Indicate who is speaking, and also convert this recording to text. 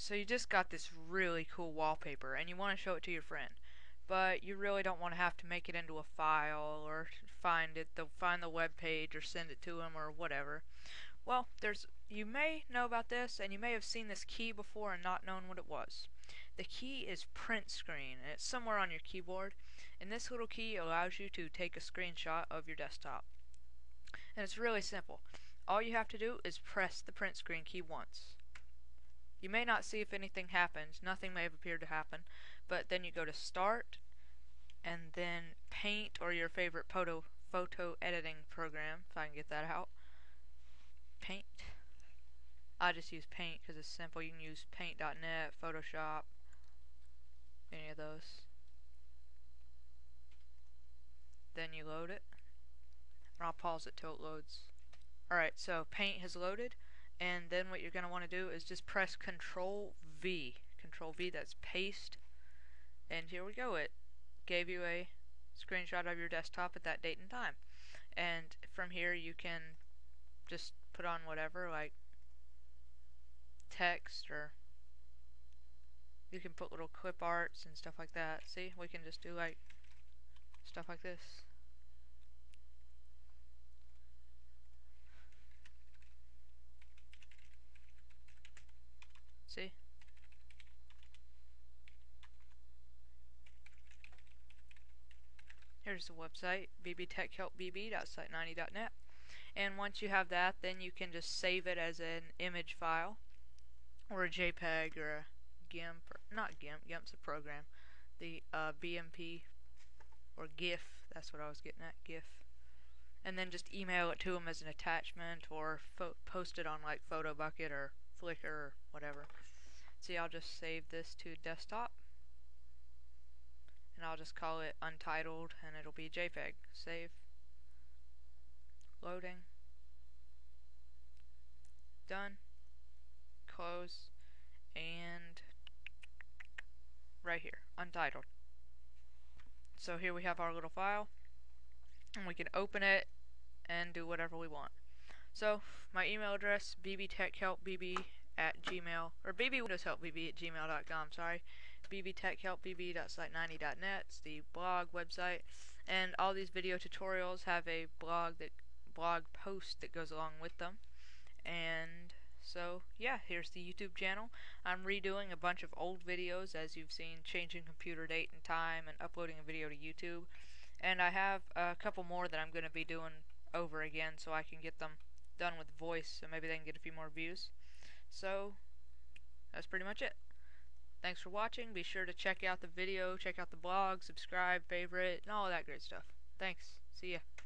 Speaker 1: so you just got this really cool wallpaper and you want to show it to your friend but you really don't want to have to make it into a file or find it the find the web page or send it to them or whatever. Well there's you may know about this and you may have seen this key before and not known what it was. The key is print screen and it's somewhere on your keyboard and this little key allows you to take a screenshot of your desktop. And it's really simple. All you have to do is press the print screen key once you may not see if anything happens, nothing may have appeared to happen, but then you go to Start, and then Paint or your favorite photo, photo editing program, if I can get that out. Paint. I just use Paint because it's simple. You can use Paint.net, Photoshop, any of those. Then you load it. And I'll pause it till it loads. Alright, so Paint has loaded and then what you're going to want to do is just press control V control V that's paste and here we go it gave you a screenshot of your desktop at that date and time and from here you can just put on whatever like text or you can put little clip arts and stuff like that see we can just do like stuff like this See? Here's the website, bbtechhelpbb.site90.net. And once you have that, then you can just save it as an image file, or a JPEG, or a GIMP, or not GIMP, GIMP's a program, the uh, BMP, or GIF, that's what I was getting at, GIF. And then just email it to them as an attachment, or post it on like PhotoBucket or Flickr whatever. See, I'll just save this to desktop. And I'll just call it untitled and it'll be JPEG. Save. Loading. Done. Close. And right here, untitled. So here we have our little file. And we can open it and do whatever we want. So, my email address, bbtechhelpbb at gmail, or bbwindowshelpbb at gmail.com, sorry, bbtechhelpbb.site90.net, it's the blog website, and all these video tutorials have a blog that blog post that goes along with them, and so yeah, here's the YouTube channel. I'm redoing a bunch of old videos, as you've seen, changing computer date and time, and uploading a video to YouTube, and I have a couple more that I'm going to be doing over again so I can get them done with voice, so maybe they can get a few more views. So, that's pretty much it. Thanks for watching. Be sure to check out the video, check out the blog, subscribe, favorite, and all that great stuff. Thanks. See ya.